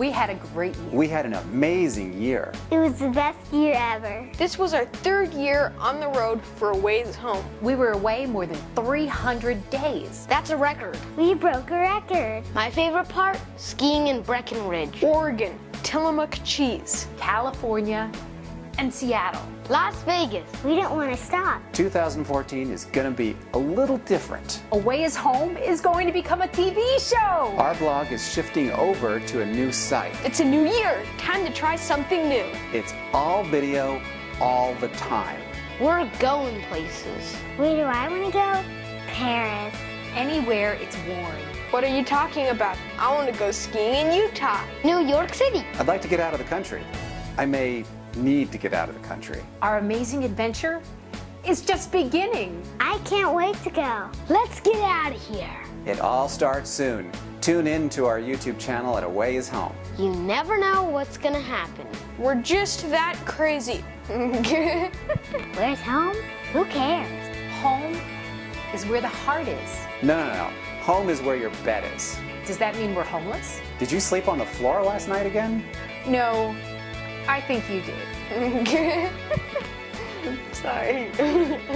We had a great year. We had an amazing year. It was the best year ever. This was our third year on the road for Away is Home. We were away more than 300 days. That's a record. We broke a record. My favorite part? Skiing in Breckenridge. Oregon, Tillamook cheese. California and Seattle. Las Vegas. We don't want to stop. 2014 is going to be a little different. Away is Home is going to become a TV show. Our blog is shifting over to a new site. It's a new year. Time to try something new. It's all video all the time. We're going places. Where do I want to go? Paris. Anywhere it's warm. What are you talking about? I want to go skiing in Utah. New York City. I'd like to get out of the country. I may need to get out of the country. Our amazing adventure is just beginning. I can't wait to go. Let's get out of here. It all starts soon. Tune in to our YouTube channel at Away is Home. You never know what's gonna happen. We're just that crazy. Where's home? Who cares? Home is where the heart is. No, no, no. Home is where your bed is. Does that mean we're homeless? Did you sleep on the floor last night again? No, I think you did. Sorry.